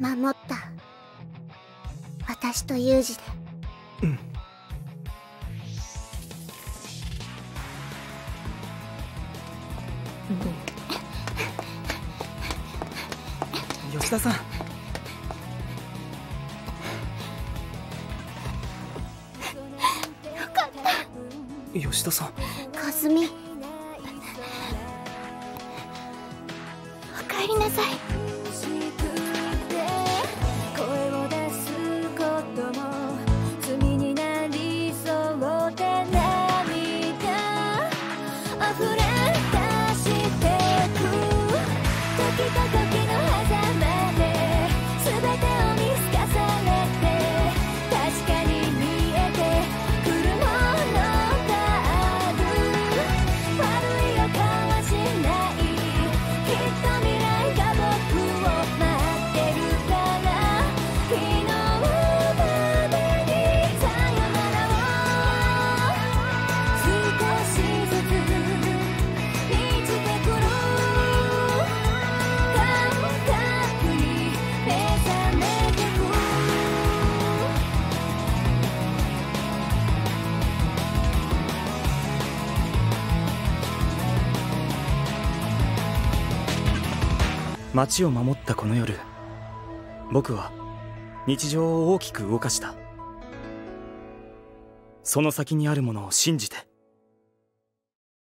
守った。私とユージで。うん。吉田さん。吉田さん。かすみおかえりなさい街を守ったこの夜僕は日常を大きく動かした。その先にあるものを信じて。